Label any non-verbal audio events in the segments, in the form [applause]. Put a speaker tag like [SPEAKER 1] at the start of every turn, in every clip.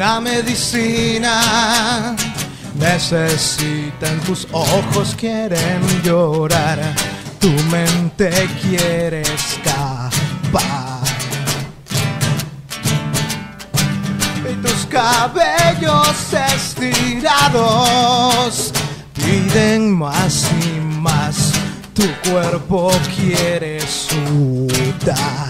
[SPEAKER 1] una medicina. Necesitan tus ojos, quieren llorar, tu mente quiere escapar. Y tus cabellos estirados piden más y más, tu cuerpo quiere sudar.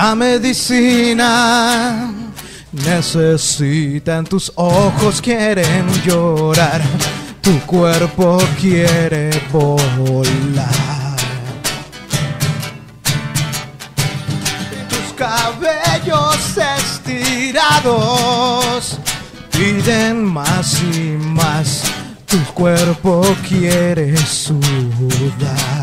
[SPEAKER 1] Una medicina necesitan tus ojos, quieren llorar, tu cuerpo quiere volar. Tus cabellos estirados piden más y más, tu cuerpo quiere sudar.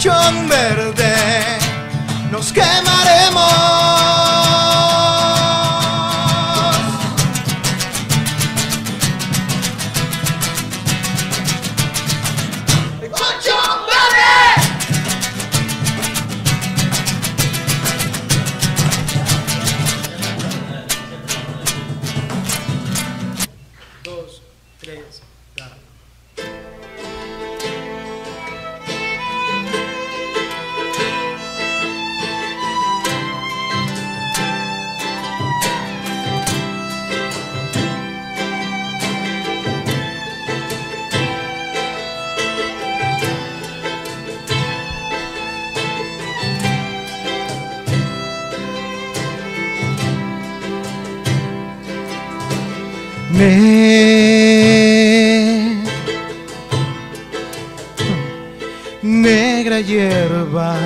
[SPEAKER 1] El colchón verde nos quemaremos.
[SPEAKER 2] Dos, tres, ya.
[SPEAKER 1] Ne- negra hierba.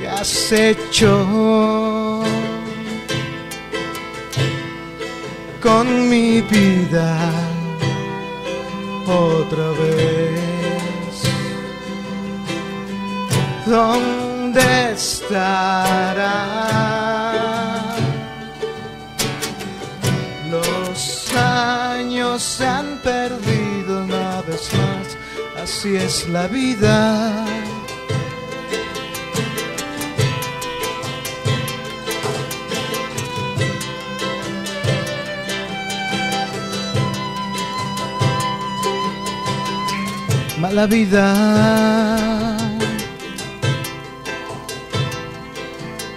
[SPEAKER 1] ¿Qué has hecho con mi vida otra vez? ¿Dónde estará? Los años se han perdido una vez más, así es la vida. Mala vida.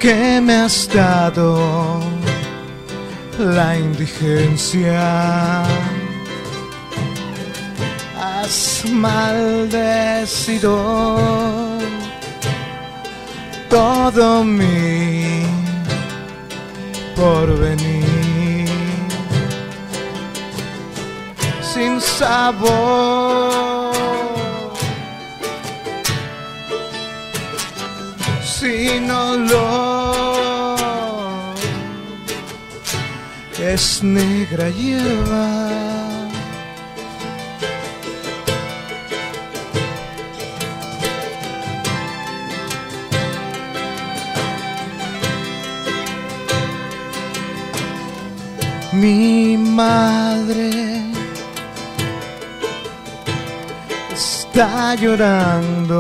[SPEAKER 1] Que me has dado la indigencia. Has maldecido todo mi porvenir sin sabor. Es negra hierba. Mi madre está llorando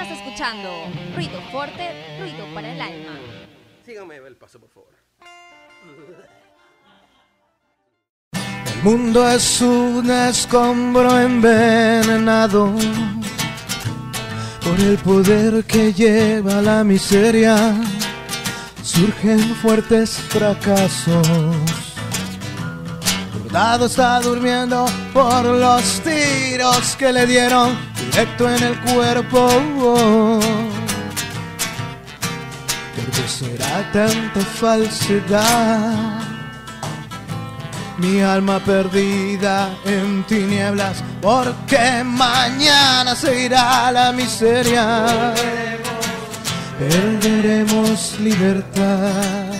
[SPEAKER 3] Estás escuchando Ruido Fuerte, Ruido para el Alma.
[SPEAKER 4] Síganme el paso, por favor. [laughs]
[SPEAKER 1] El mundo es un escombro envenenado por el poder que lleva la miseria. Surgen fuertes fracasos. Soldado está durmiendo por los tiros que le dieron en el cuerpo. ¿Por qué será tanta falsedad? Mi alma perdida en tinieblas, porque mañana se irá la miseria. Perderemos libertad.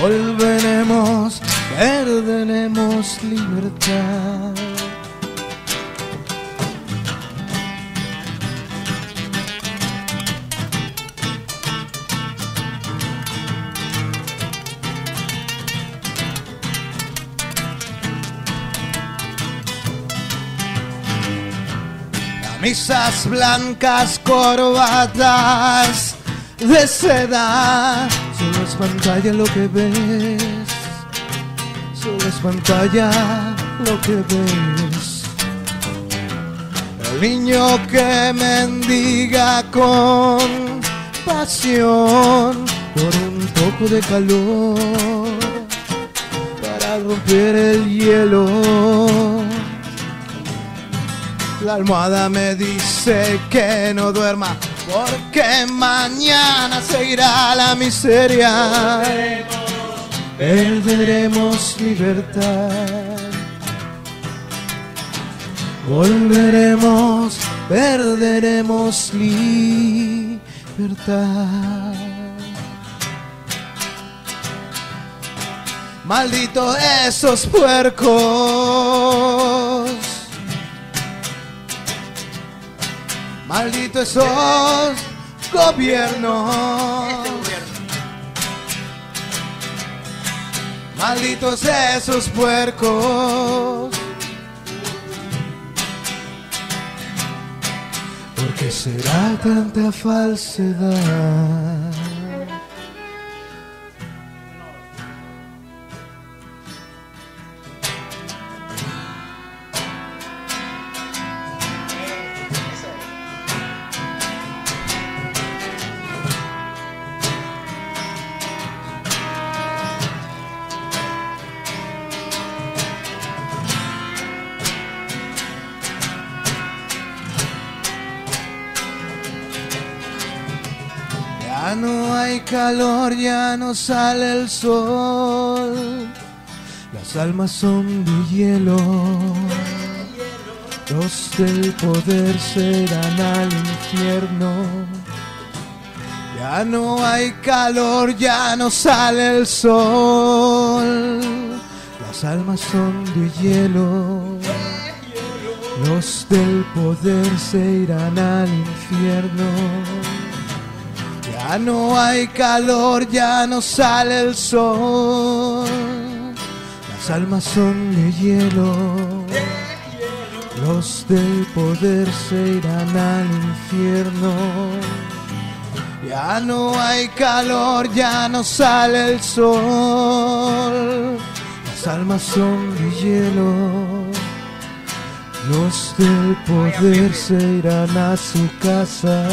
[SPEAKER 1] Volveremos, perderemos libertad. Camisas blancas, corbatas de seda. Solo es pantalla lo que ves. Solo es pantalla lo que ves. El niño que mendiga con pasión por un poco de calor para romper el hielo. La almohada me dice que no duerma porque mañana seguirá la miseria. Perderemos libertad. Volveremos, perderemos libertad. Maldito esos puercos. Maldito esos gobiernos. Malditos esos puercos. ¿Por qué será tanta falsedad? Calor, ya no sale el sol. Las almas son de hielo. Los del poder serán al infierno. Ya no hay calor, ya no sale el sol. Las almas son de hielo. Los del poder se irán al infierno. Ya no hay calor, ya no sale el sol. Las almas son de hielo. Los del poder se irán al infierno. Ya no hay calor, ya no sale el sol. Las almas son de hielo. Los del poder se irán a su casa.